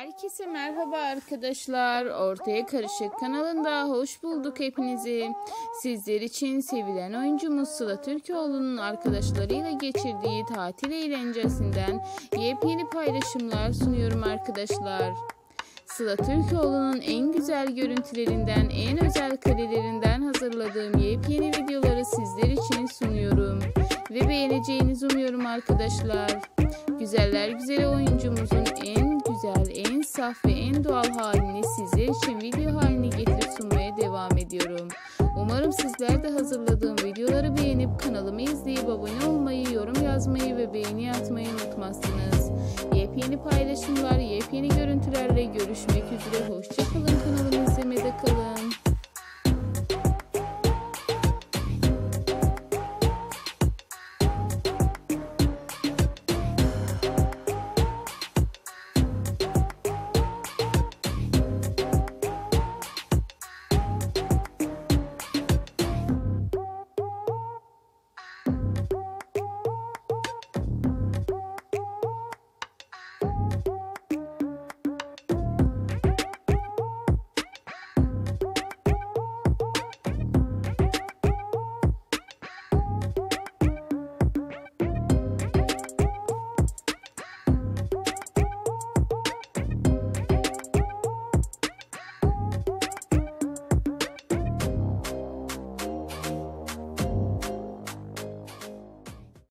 Herkese merhaba arkadaşlar. Ortaya Karışık kanalında hoş bulduk hepinizi. Sizler için sevilen oyuncumuz Sıla Türkoğlu'nun arkadaşlarıyla geçirdiği tatil eğlencesinden yepyeni paylaşımlar sunuyorum arkadaşlar. Sıla Türkoğlu'nun en güzel görüntülerinden, en özel karelerinden hazırladığım yepyeni videoları sizler için sunuyorum. Ve beğeneceğinizi umuyorum arkadaşlar. Güzeller güzeli oyuncumuzun en güzel, en saf ve en doğal halini sizler için video haline getirip sunmaya devam ediyorum. Umarım sizler de hazırladığım videoları beğenip kanalımı izleyip abone olmayı, yorum yazmayı ve beğeni atmayı unutmazsınız. Yepyeni paylaşımlar, yepyeni görüntülerle görüşmek üzere. Hoşçakalın kanalımı izlemede kalın.